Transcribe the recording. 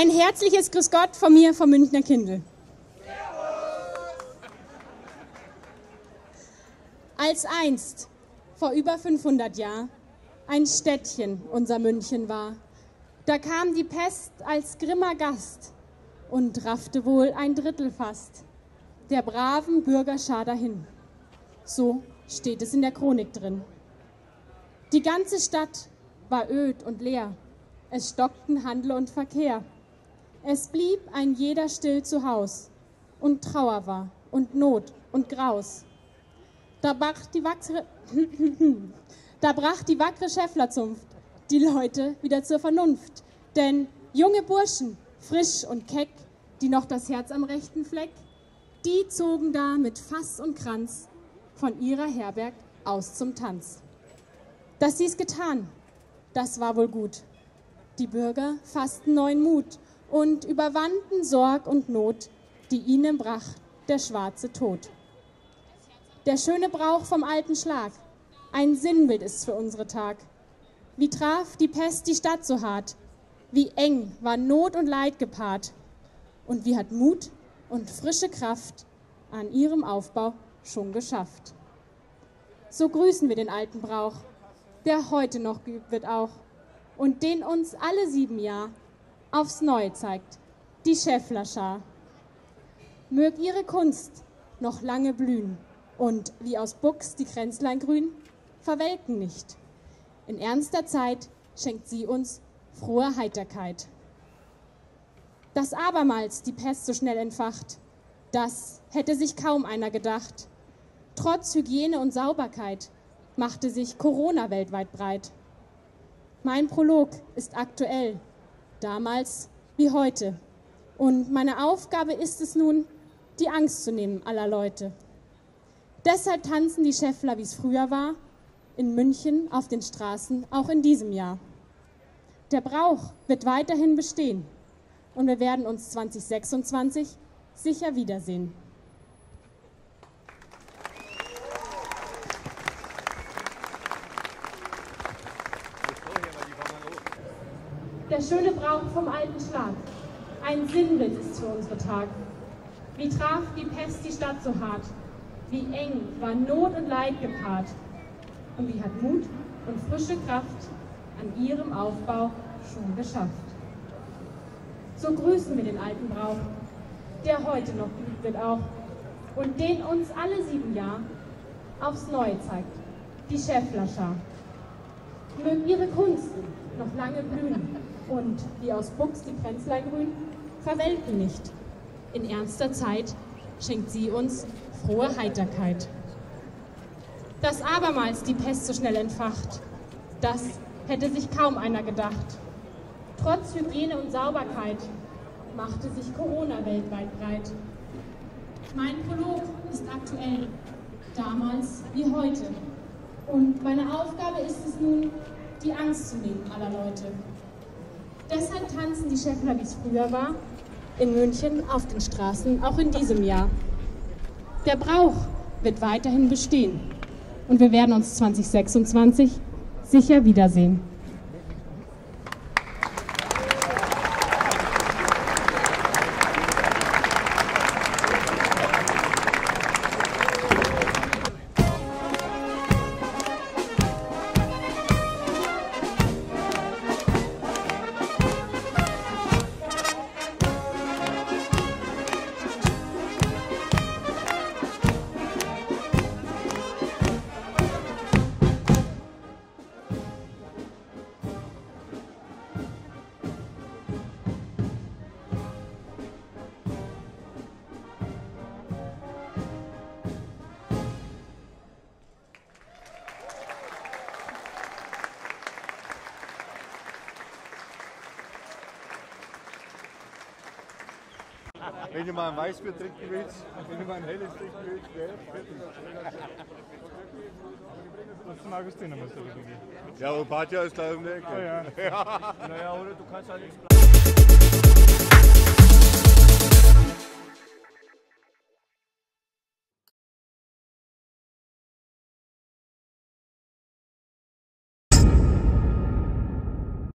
Ein herzliches Grüß Gott von mir vom Münchner Kindl. Als einst, vor über 500 Jahren, ein Städtchen unser München war, da kam die Pest als grimmer Gast und raffte wohl ein Drittel fast der braven Bürgerschar dahin. So steht es in der Chronik drin. Die ganze Stadt war öd und leer. Es stockten Handel und Verkehr. Es blieb ein jeder still zu Haus und Trauer war und Not und Graus. Da brach die wackere, da brach die wackere Schäfflerzunft die Leute wieder zur Vernunft. Denn junge Burschen, frisch und keck, die noch das Herz am rechten Fleck, die zogen da mit Fass und Kranz von ihrer Herberg aus zum Tanz. Dass sie's getan, das war wohl gut. Die Bürger fassten neuen Mut und überwanden Sorg und Not, die ihnen brach der schwarze Tod. Der schöne Brauch vom alten Schlag, ein Sinnbild ist für unsere Tag. Wie traf die Pest die Stadt so hart, wie eng war Not und Leid gepaart, und wie hat Mut und frische Kraft an ihrem Aufbau schon geschafft. So grüßen wir den alten Brauch, der heute noch geübt wird auch und den uns alle sieben Jahr aufs Neue zeigt, die Schäfflerschar. Mög ihre Kunst noch lange blühen und wie aus Buchs die Kränzlein grün, verwelken nicht. In ernster Zeit schenkt sie uns frohe Heiterkeit. Dass abermals die Pest so schnell entfacht, das hätte sich kaum einer gedacht. Trotz Hygiene und Sauberkeit machte sich Corona weltweit breit. Mein Prolog ist aktuell, damals wie heute. Und meine Aufgabe ist es nun, die Angst zu nehmen aller Leute. Deshalb tanzen die Schäffler, wie es früher war, in München auf den Straßen, auch in diesem Jahr. Der Brauch wird weiterhin bestehen und wir werden uns 2026 sicher wiedersehen. Der schöne Brauch vom alten Schlag, ein Sinnbild ist für unsere Tag. Wie traf die Pest die Stadt so hart? Wie eng war Not und Leid gepaart? Und wie hat Mut und frische Kraft an ihrem Aufbau schon geschafft? So grüßen wir den alten Brauch, der heute noch geübt wird auch und den uns alle sieben Jahre aufs Neue zeigt, die Schäfflerschar. Mögen ihre Kunsten noch lange blühen und wie aus Buchs die Kränzlein grün, verwelken nicht. In ernster Zeit schenkt sie uns frohe Heiterkeit. Dass abermals die Pest so schnell entfacht, das hätte sich kaum einer gedacht. Trotz Hygiene und Sauberkeit machte sich Corona weltweit breit. Mein Prolog ist aktuell, damals wie heute. Und meine Aufgabe ist es nun, die Angst zu nehmen aller Leute. Deshalb tanzen die Schäffler, wie es früher war, in München auf den Straßen, auch in diesem Jahr. Der Brauch wird weiterhin bestehen und wir werden uns 2026 sicher wiedersehen. Thank you. Wenn du mal ein Weißbier trinken willst, wenn du mal ein helles trinken willst, gell? Das zum Augustiner muss sowieso gehen. Ja, Badja ist da um die Ecke. Ah, ja. ja. Naja, oder du kannst halt nichts